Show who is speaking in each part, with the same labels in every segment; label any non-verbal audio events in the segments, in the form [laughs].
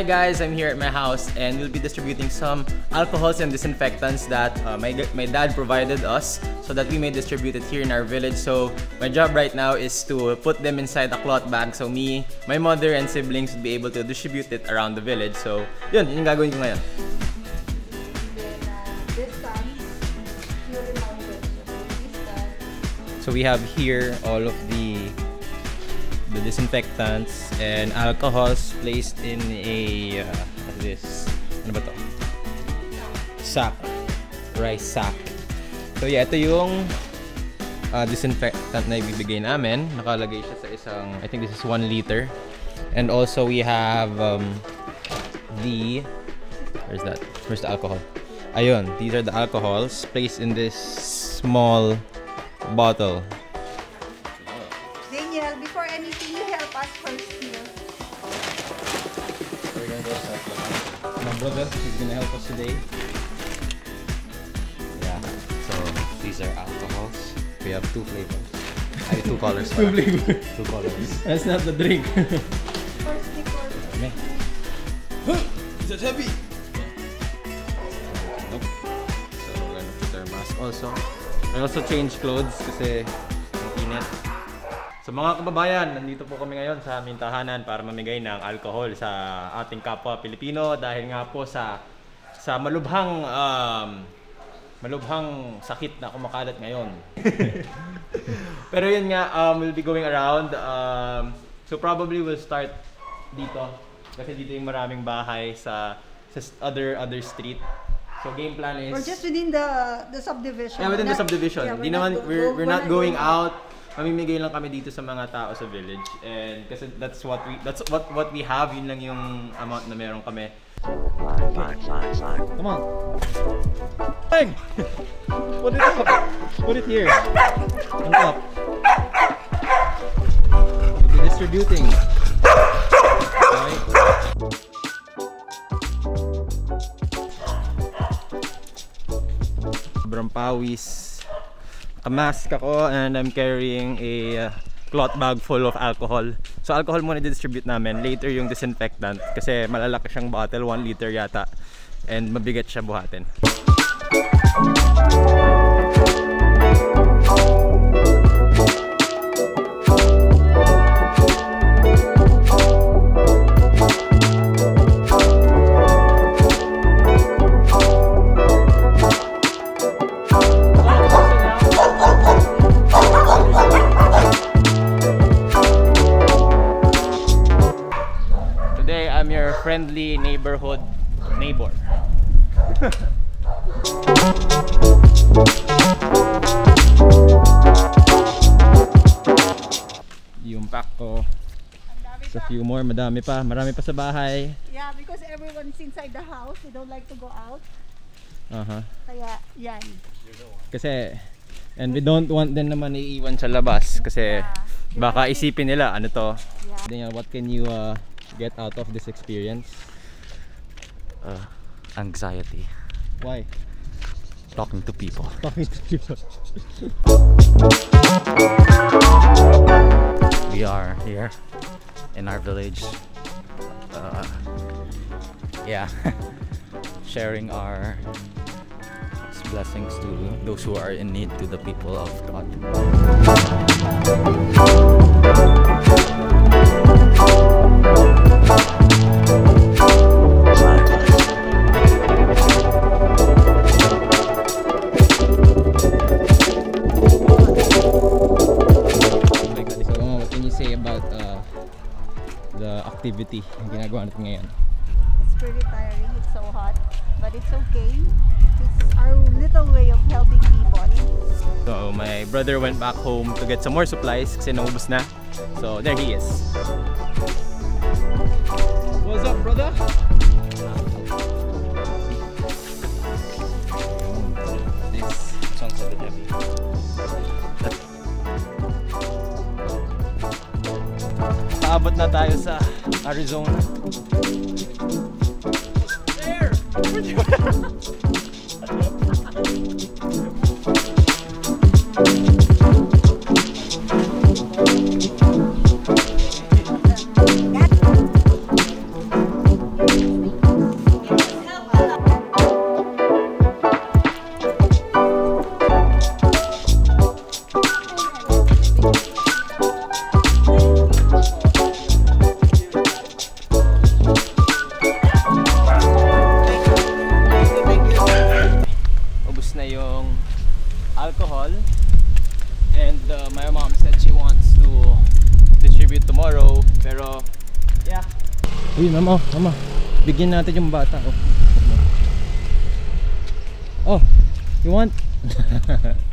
Speaker 1: Hi guys, I'm here at my house and we'll be distributing some alcohols and disinfectants that uh, my, my dad provided us so that we may distribute it here in our village. So my job right now is to put them inside a cloth bag so me, my mother and siblings would be able to distribute it around the village. So yun, yun yung gagawin ko ngayon.
Speaker 2: So
Speaker 1: we have here all of the the disinfectants and alcohols placed in a uh, what is this? Ano ba to? Sack. Rice sack. So yeah, ito yung uh, disinfectant na ibibigay namin. Nakalagay siya sa isang, I think this is 1 liter. And also we have um, the, where's that? Where's the alcohol? Ayun, these are the alcohols placed in this small bottle. Brother. He's gonna help us today. Yeah. So these are alcohols. We have two flavors. Ay, two [laughs] colors. two flavors. Two colors.
Speaker 3: That's not the drink.
Speaker 2: First liquor.
Speaker 1: Dami.
Speaker 3: Is that heavy?
Speaker 1: Nope. So we're gonna put our mask also. We also change clothes kasi ang init. So mga kababayan, nandito po kami ngayon sa aming tahanan para mamigay ng alcohol sa ating kapwa Pilipino dahil nga po sa sa malubhang um, malubhang sakit na kumakalat ngayon. [laughs] Pero yun nga, um, we'll be going around. Um, so probably we'll start dito kasi dito yung maraming bahay sa sa other other street. So game plan is
Speaker 2: Or just within the the subdivision.
Speaker 1: Yeah, within the
Speaker 2: Not-
Speaker 1: subdivision.
Speaker 2: yeah,
Speaker 1: Di
Speaker 2: we're
Speaker 1: naman we're, we're not going
Speaker 2: out.
Speaker 1: Mamimigay lang kami dito sa mga tao sa village. And kasi that's what we that's what what we have, yun lang yung amount na meron kami.
Speaker 3: Come on. Bang! Put it up. Put it here. On top.
Speaker 1: We'll distributing. Okay. Sobrang pawis. Kamask ako and I'm carrying a uh, cloth bag full of alcohol. So alcohol muna distribute namin. Later yung disinfectant kasi malalaki siyang bottle, 1 liter yata. And mabigat siya buhatin. Friendly neighborhood neighbor. yung pack ko. Sa few more, madami pa. Marami pa sa bahay.
Speaker 2: Yeah, because everyone's inside the house. They don't like to go out.
Speaker 1: Aha.
Speaker 2: Kaya, yan.
Speaker 1: Kasi, and we don't want din naman iiwan sa labas. Kasi,
Speaker 2: Yeah.
Speaker 1: baka isipin nila, ano to.
Speaker 2: Yeah.
Speaker 1: Daniel, what can you uh, get out of this experience?
Speaker 4: uh, anxiety
Speaker 1: Why?
Speaker 4: talking to people
Speaker 1: Talking to people.
Speaker 4: we are here in our village uh, yeah [laughs] sharing our blessings to those who are in need to the people of god
Speaker 1: activity na ginagawa natin ngayon?
Speaker 2: It's pretty tiring. It's so hot. But it's okay. It's our little way of helping people.
Speaker 1: So, my brother went back home to get some more supplies kasi naubos na. So, there he is.
Speaker 3: What's up, brother?
Speaker 1: Arizona. Uy, mama, mama. Bigyan natin yung bata. Oh, oh you want? [laughs]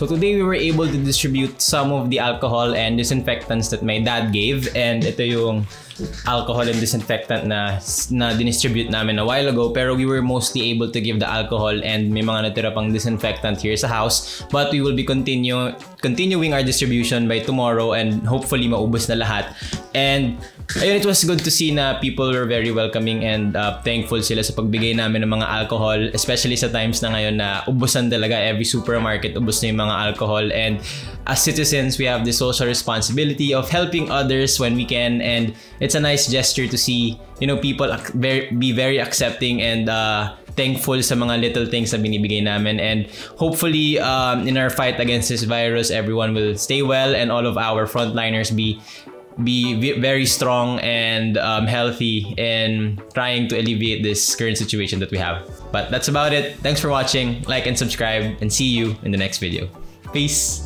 Speaker 1: So today we were able to distribute some of the alcohol and disinfectants that my dad gave. And ito yung alcohol and disinfectant na na dinistribute namin a while ago. Pero we were mostly able to give the alcohol and may mga natira pang disinfectant here sa house. But we will be continue continuing our distribution by tomorrow and hopefully maubos na lahat. And ayun it was good to see na people were very welcoming and uh, thankful sila sa pagbigay namin ng mga alcohol especially sa times na ngayon na ubusan talaga every supermarket ubos na yung mga alcohol and as citizens we have the social responsibility of helping others when we can and it's a nice gesture to see you know people be very accepting and uh, thankful sa mga little things na binibigay namin and hopefully um, in our fight against this virus everyone will stay well and all of our frontliners be be very strong and um, healthy in trying to alleviate this current situation that we have. But that's about it. Thanks for watching. Like and subscribe, and see you in the next video. Peace.